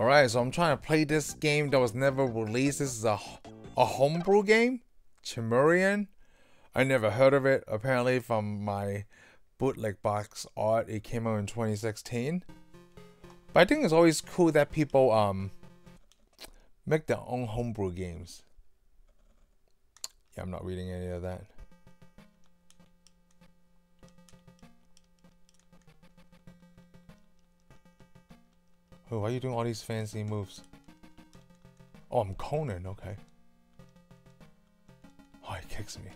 Alright, so I'm trying to play this game that was never released. This is a, a homebrew game? Cimmerian? I never heard of it. Apparently from my bootleg box art, it came out in 2016. But I think it's always cool that people um make their own homebrew games. Yeah, I'm not reading any of that. Oh, why are you doing all these fancy moves? Oh, I'm Conan, okay. Oh, he kicks me.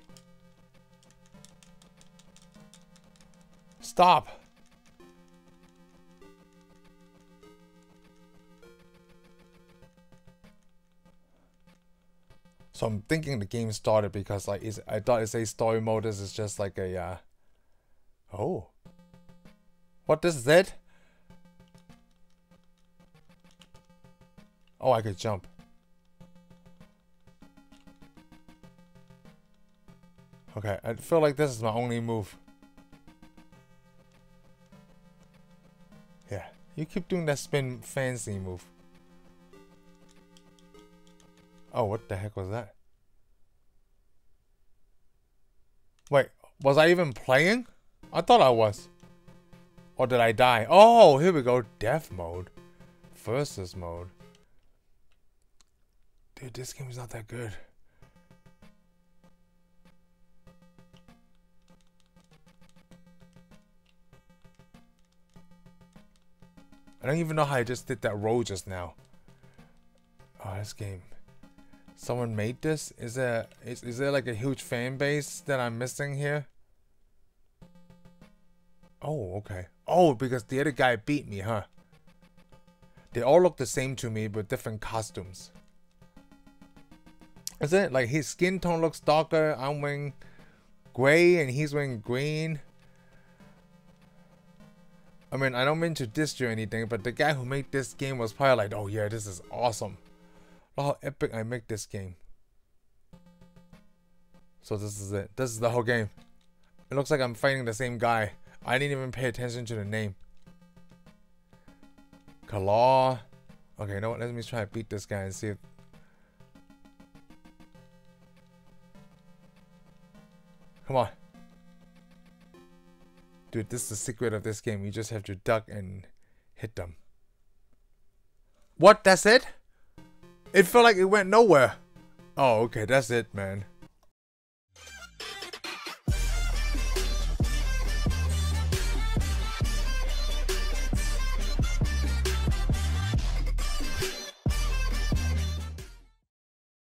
Stop! So I'm thinking the game started because like is I thought it says story mode. This is just like a uh Oh. What is it? Oh I could jump. Okay, I feel like this is my only move. Yeah, you keep doing that spin fancy move. Oh, what the heck was that? Wait, was I even playing? I thought I was. Or did I die? Oh, here we go. Death mode. Versus mode. Dude, this game is not that good. I don't even know how I just did that roll just now. Oh, this game someone made this? Is there is, is there like a huge fan base that I'm missing here? Oh, okay. Oh, because the other guy beat me, huh? They all look the same to me, but different costumes. Is it like his skin tone looks darker? I'm wearing gray and he's wearing green. I mean, I don't mean to diss you or anything, but the guy who made this game was probably like, oh yeah, this is awesome. Look how epic I make this game. So this is it. This is the whole game. It looks like I'm fighting the same guy. I didn't even pay attention to the name. Kalaw. Okay, you know what? Let me try to beat this guy and see if... Come on. Dude, this is the secret of this game. You just have to duck and hit them. What? That's it? It felt like it went nowhere. Oh, okay, that's it, man.